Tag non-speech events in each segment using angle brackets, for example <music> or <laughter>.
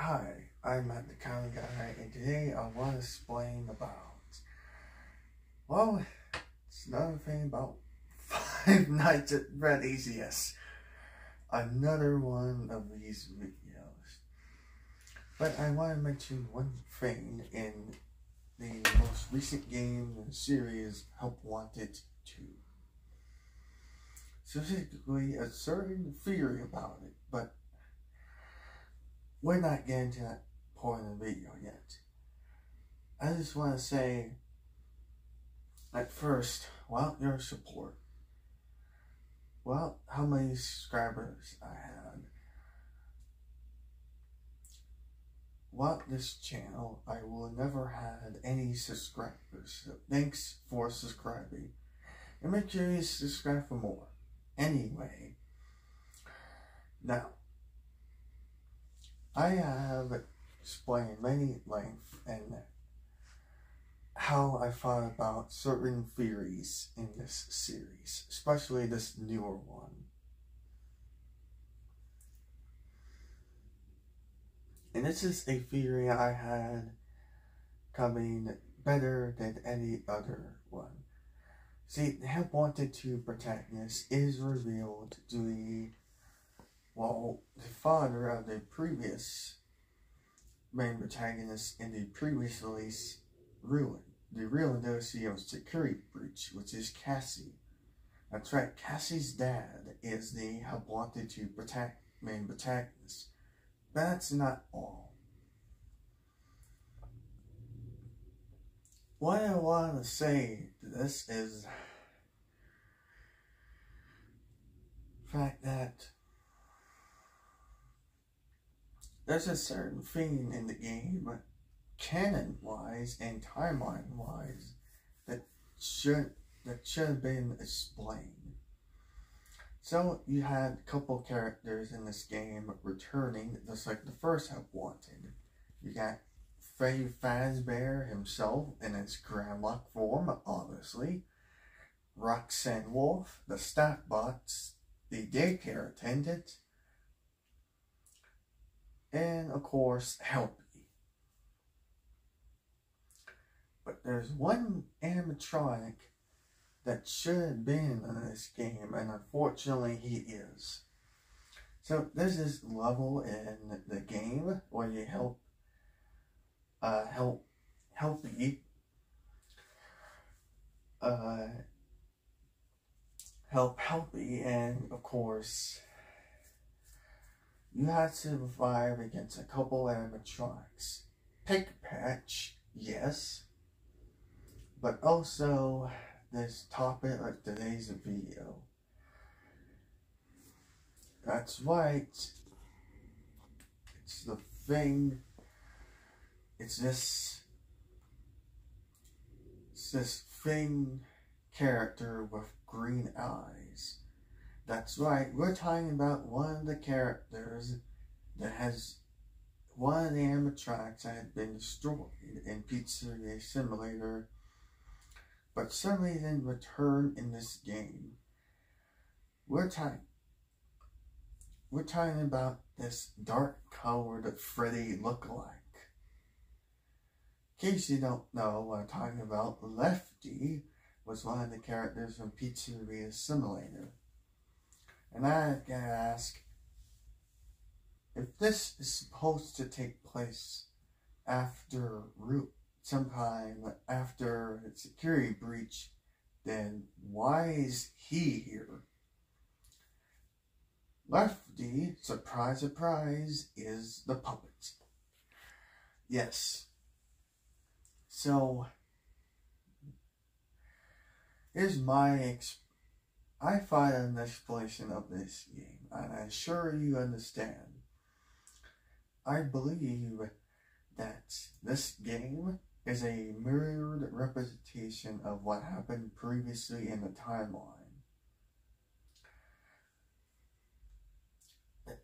Hi, I'm Matt the Comic Guy, and today I want to explain about, well, it's another thing about <laughs> Five Nights at Freddy's, yes. Another one of these videos. But I want to mention one thing in the most recent game in the series, Help Wanted 2. Specifically, a certain theory about it, but we're not getting to that point in the video yet. I just want to say, at first, well, your support. Well, how many subscribers I had. Well, this channel, I will never had any subscribers. So thanks for subscribing. And make sure you subscribe for more. Anyway, now, I have explained many length and how I thought about certain theories in this series, especially this newer one. And this is a theory I had coming better than any other one. See, the Help Wanted 2 protect this is revealed to be while the father of the previous main protagonist in the previous release ruined the real DLC of Security Breach, which is Cassie. That's right, Cassie's dad is the wanted to protect main protagonist. That's not all. What I want to say to this is fact that there's a certain thing in the game, canon wise and timeline wise, that should that should have been explained. So you had a couple characters in this game returning, just like the first Help Wanted. You got Freddy Fazbear himself in his Glamrock form, obviously. Roxanne Wolf, the Staffbots, the daycare attendant, and of course Helpy. But there's one animatronic that should have been in this game, and unfortunately he is. So there's this level in the game where you help uh help Helpy uh help Helpy and of course you have to survive against a couple animatronics. Pigpatch, yes. But also this topic of today's video. That's right. It's the thing. It's this. It's this thing character with green eyes. That's right, we're talking about one of the characters that has one of the animatronics that had been destroyed in Pizzeria Simulator, but suddenly then returned in this game. We're talking we're talking about this dark colored Freddy lookalike. In case you don't know what I'm talking about, Lefty was one of the characters from Pizzeria Simulator. And I gotta ask, if this is supposed to take place after root sometime after the security breach, then why is he here? Lefty, surprise, surprise, is the puppet. Yes. So, here's my experience I find an explanation of this game, and I'm sure you understand. I believe that this game is a mirrored representation of what happened previously in the timeline.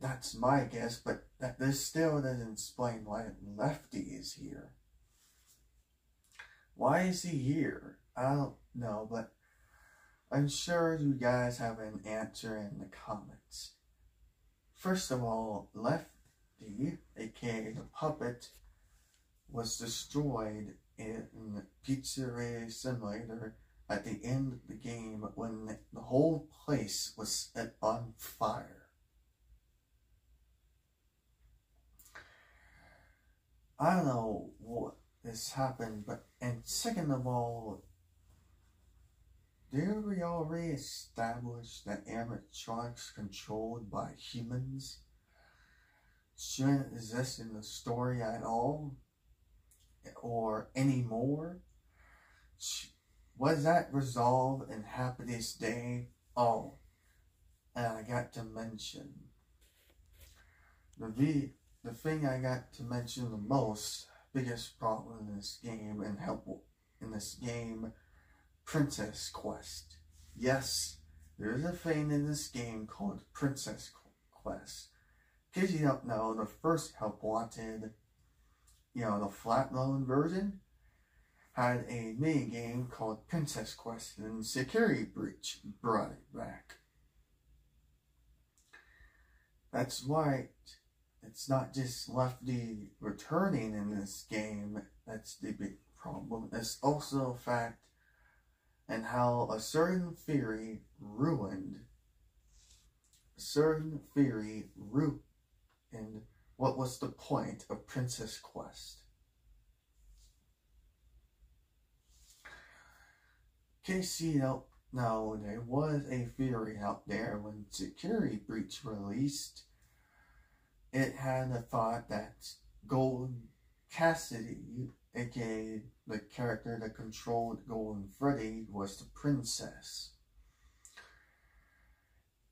That's my guess, but that this still doesn't explain why Lefty is here. Why is he here? I don't know, but I'm sure you guys have an answer in the comments. First of all, Lefty, aka the puppet was destroyed in Pizzeria Simulator at the end of the game when the whole place was set on fire. I don't know what this happened, but and second of all, did we already establish that animatronics controlled by humans shouldn't exist in the story at all? Or anymore? Was that resolved in Happiest Day? Oh, and I got to mention the v the thing I got to mention the most, biggest problem in this game and help in this game Princess Quest. Yes, there is a thing in this game called Princess Quest. In case you don't know, the first Help Wanted, you know, the flat version, had a mini game called Princess Quest and Security Breach brought it back. That's why It's not just Lefty returning in this game that's the big problem. It's also a fact and how a certain theory ruined a certain theory ruined what was the point of Princess Quest. Casey out now there was a theory out there when Security Breach released. It had a thought that Gold Cassidy, aka the character that controlled Golden Freddy was the princess.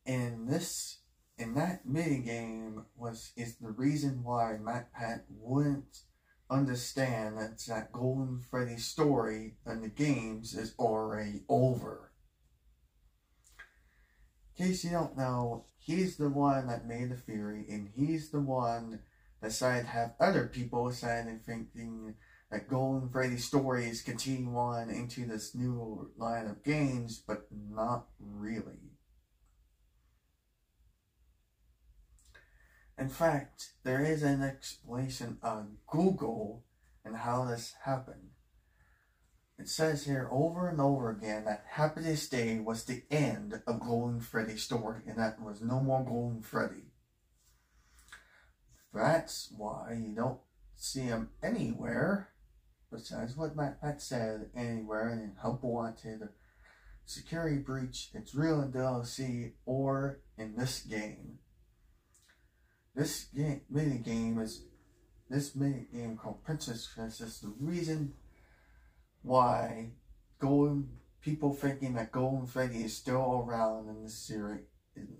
And this in that minigame was is the reason why MatPat wouldn't understand that that Golden Freddy story in the games is already over. In case you don't know, he's the one that made the theory, and he's the one that decided to have other people decided thinking that Golden Freddy stories continue on into this new line of games, but not really. In fact, there is an explanation on Google and how this happened. It says here over and over again that Happiest Day was the end of Golden Freddy's story and that was no more Golden Freddy. That's why you don't see him anywhere besides uh, what MatPat said anywhere in Help Wanted, Security Breach, It's Real in DLC, or in this game. This game, mini game is this mini game called Princess Princess. The reason why Golden people thinking that Golden Freddy is still around in the series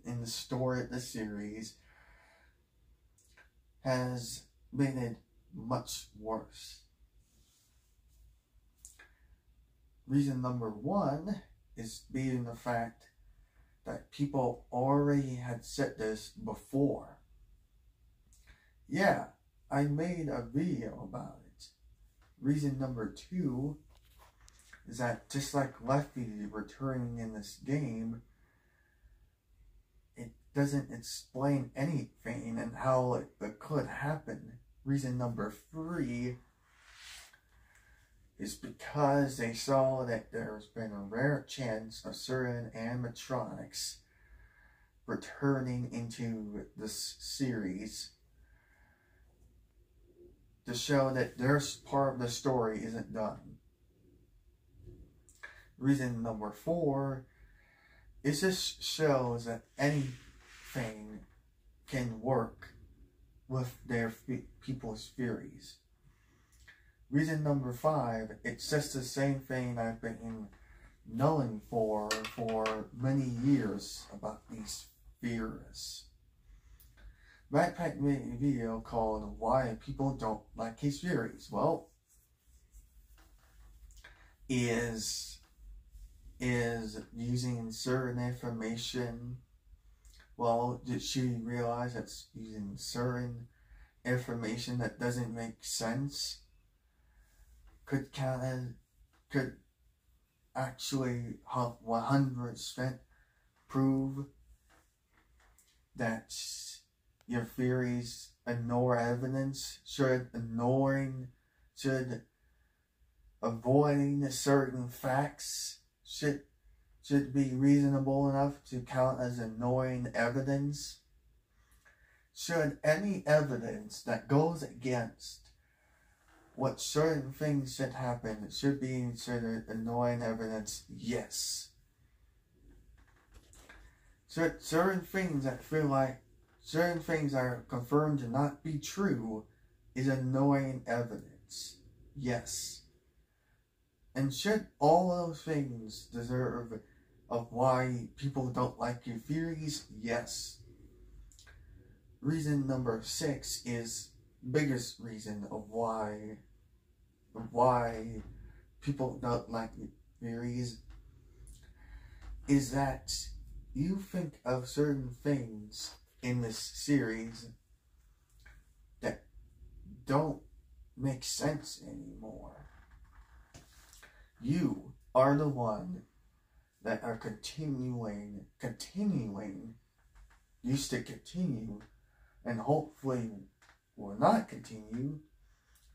in the story of the series has made it much worse. Reason number one is being the fact that people already had said this before. Yeah, I made a video about it. Reason number two is that just like Lefty returning in this game, it doesn't explain anything and how it, could happen. Reason number three is because they saw that there's been a rare chance of certain animatronics returning into this series to show that their part of the story isn't done. Reason number four is this shows that anything can work with their people's theories. Reason number five, it's just the same thing I've been knowing for for many years about these theorists. MatPat made a video called Why People Don't Like His Theories. Well, is is using certain information well did she realize that's using certain information that doesn't make sense could Canada could actually 100% prove that your theories ignore evidence? Should ignoring, should avoiding certain facts should should be reasonable enough to count as ignoring evidence? Should any evidence that goes against what certain things should happen should be considered annoying evidence? Yes. Certain things that feel like certain things are confirmed to not be true is annoying evidence. Yes. And should all those things deserve of why people don't like your theories? Yes. Reason number six is biggest reason of why why people don't like theories is that you think of certain things in this series that don't make sense anymore. You are the one that are continuing, continuing, used to continue, and hopefully will not continue,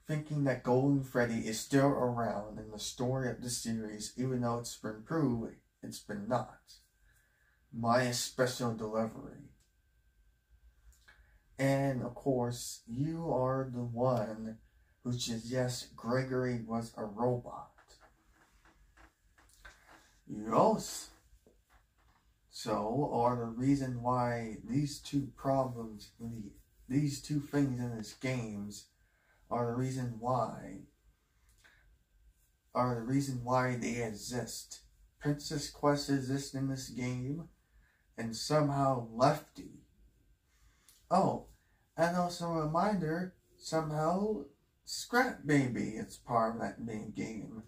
thinking that Golden Freddy is still around in the story of the series, even though it's been proved it's been not. My special delivery. And of course, you are the one who suggests Gregory was a robot. Yes. So, are the reason why these two problems, these two things in this games, are the reason why, are the reason why they exist. Princess Quest exists in this game, and somehow Lefty. Oh, and also a reminder, somehow Scrap Baby is part of that main game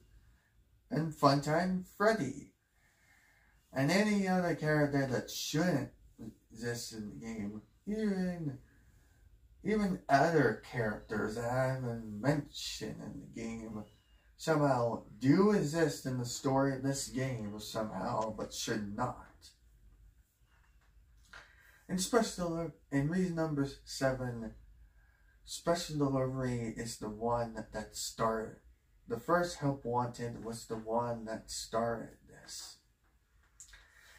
and Funtime Freddy. And any other character that shouldn't exist in the game. Even even other characters that I haven't mentioned in the game somehow do exist in the story of this game somehow, but should not. In special in reason number seven, special delivery is the one that started the first Help Wanted was the one that started this.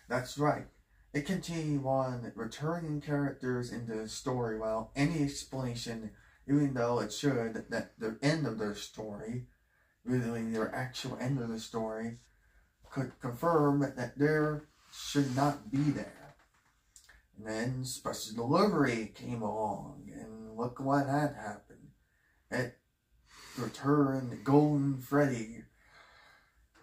That's right. It continued on returning characters into the story while any explanation, even though it should, that the end of their story, really their actual end of the story, could confirm that there should not be there. And then Special Delivery came along, and look what had happened. It return Golden Freddy.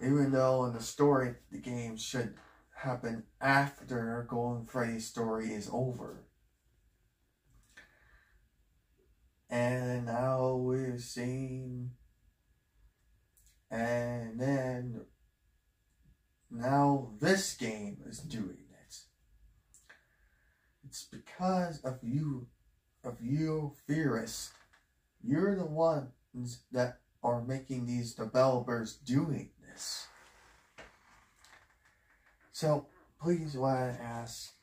Even though in the story the game should happen after Golden Freddy's story is over. And now we're seeing and then now this game is doing it. It's because of you of you theorists. You're the ones that are making these developers doing this. So please what I ask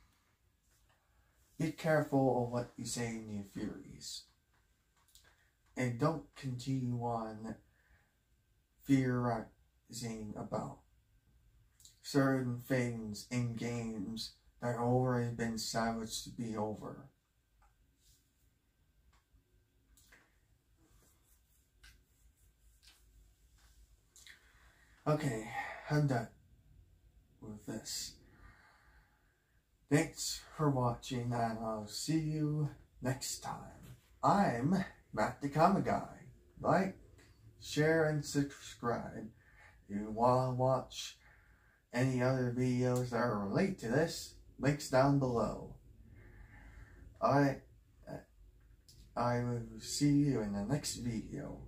be careful of what you say in your theories. And don't continue on theorizing about certain things in games that have already been savaged to be over. Okay, I'm done with this. Thanks for watching, and I'll see you next time. I'm Matt the Comic Guy. Like, share, and subscribe. If you want to watch any other videos that are relate to this, links down below. I, I will see you in the next video.